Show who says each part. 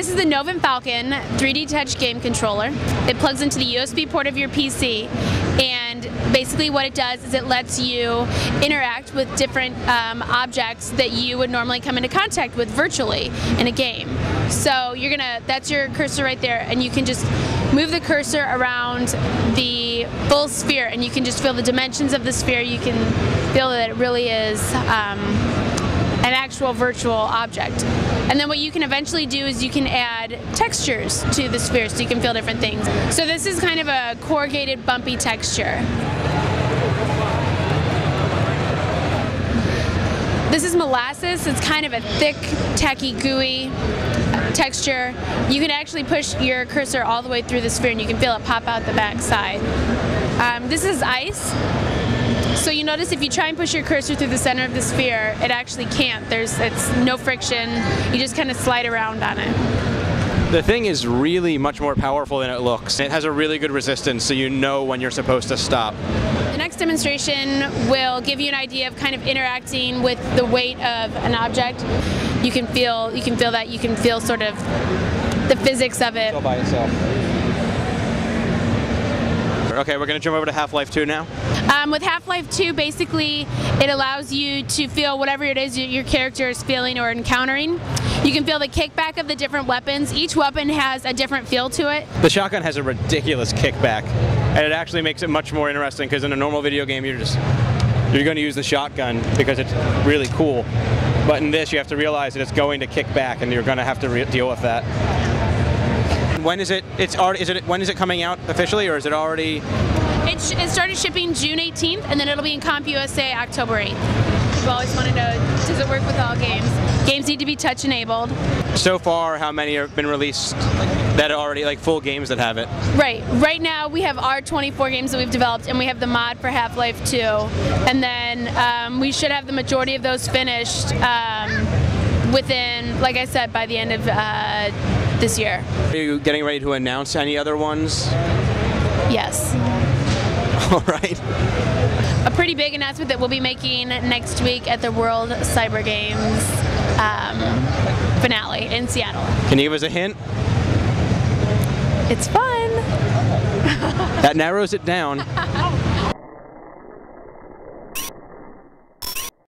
Speaker 1: This is the Novint Falcon 3D Touch game controller. It plugs into the USB port of your PC and basically what it does is it lets you interact with different um, objects that you would normally come into contact with virtually in a game. So you're gonna, that's your cursor right there and you can just move the cursor around the full sphere and you can just feel the dimensions of the sphere. You can feel that it really is um, an actual virtual object. And then what you can eventually do is you can add textures to the sphere so you can feel different things. So this is kind of a corrugated bumpy texture. This is molasses. It's kind of a thick, tacky, gooey texture. You can actually push your cursor all the way through the sphere and you can feel it pop out the back side. Um, this is ice. So you notice if you try and push your cursor through the center of the sphere, it actually can't. There's it's no friction. You just kind of slide around on it.
Speaker 2: The thing is really much more powerful than it looks. It has a really good resistance, so you know when you're supposed to stop.
Speaker 1: The next demonstration will give you an idea of kind of interacting with the weight of an object. You can feel you can feel that you can feel sort of the physics of it.
Speaker 2: All by itself. Okay, we're gonna jump over to Half-Life 2 now.
Speaker 1: Um, with Half-Life 2, basically, it allows you to feel whatever it is your character is feeling or encountering. You can feel the kickback of the different weapons. Each weapon has a different feel to it.
Speaker 2: The shotgun has a ridiculous kickback, and it actually makes it much more interesting because in a normal video game, you're just you're going to use the shotgun because it's really cool. But in this, you have to realize that it's going to kick back, and you're going to have to deal with that. When is it? It's already. Is it? When is it coming out officially, or is it already?
Speaker 1: It, it started shipping June 18th, and then it'll be in CompUSA October 8th. We've always wanted to know, does it work with all games? Games need to be touch enabled.
Speaker 2: So far, how many have been released that are already like full games that have it?
Speaker 1: Right. Right now, we have our 24 games that we've developed, and we have the mod for Half-Life 2, and then um, we should have the majority of those finished um, within, like I said, by the end of uh, this year.
Speaker 2: Are you getting ready to announce any other ones?
Speaker 1: Yes.
Speaker 2: All right.
Speaker 1: A pretty big announcement that we'll be making next week at the World Cyber Games um, finale in Seattle.
Speaker 2: Can you give us a hint?
Speaker 1: It's fun.
Speaker 2: that narrows it down.